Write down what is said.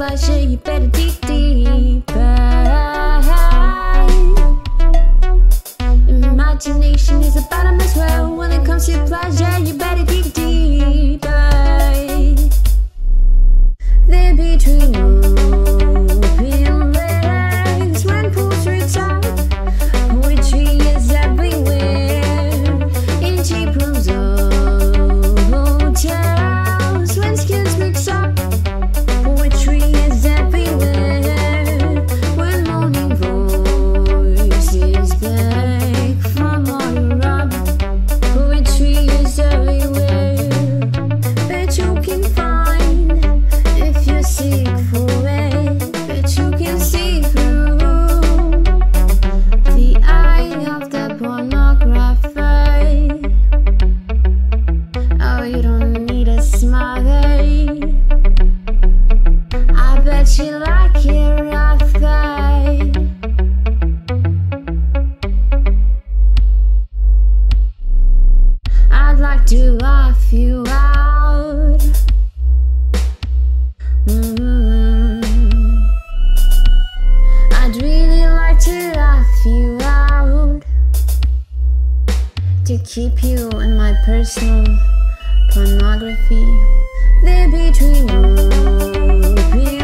pleasure, you better dig deeper Imagination is a bottomless well. When it comes to pleasure, you better dig deeper to laugh you out. Mm -hmm. I'd really like to laugh you out. To keep you in my personal pornography, there between you.